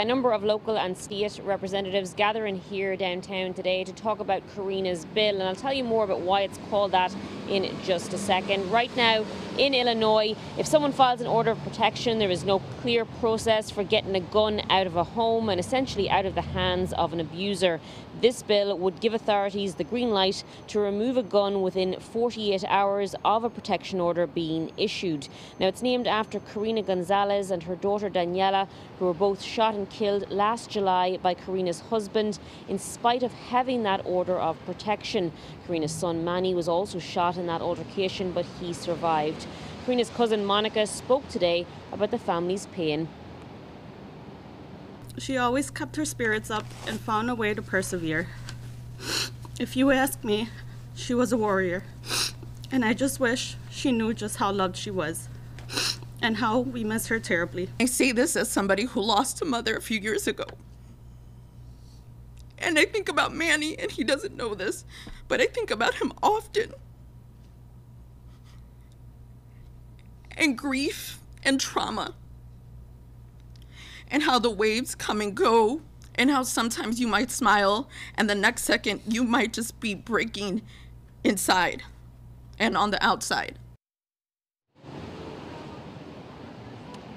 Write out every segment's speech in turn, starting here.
a number of local and state representatives gathering here downtown today to talk about Karina's bill, and I'll tell you more about why it's called that in just a second. Right now in Illinois, if someone files an order of protection, there is no clear process for getting a gun out of a home and essentially out of the hands of an abuser. This bill would give authorities the green light to remove a gun within 48 hours of a protection order being issued. Now, it's named after Karina Gonzalez and her daughter Daniela, who were both shot and killed last July by Karina's husband in spite of having that order of protection. Karina's son Manny was also shot in that altercation, but he survived. Karina's cousin Monica spoke today about the family's pain she always kept her spirits up and found a way to persevere. If you ask me, she was a warrior. And I just wish she knew just how loved she was and how we miss her terribly. I say this as somebody who lost a mother a few years ago. And I think about Manny, and he doesn't know this, but I think about him often. And grief and trauma and how the waves come and go and how sometimes you might smile and the next second you might just be breaking inside and on the outside.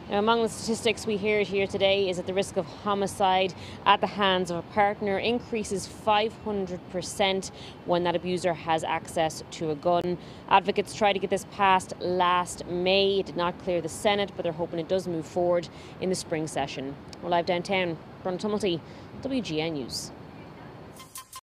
Now, among the statistics we hear here today is that the risk of homicide at the hands of a partner increases 500% when that abuser has access to a gun. Advocates tried to get this passed last May. It did not clear the Senate, but they're hoping it does move forward in the spring session. We're live downtown. Bronagh Tumulty, WGN News.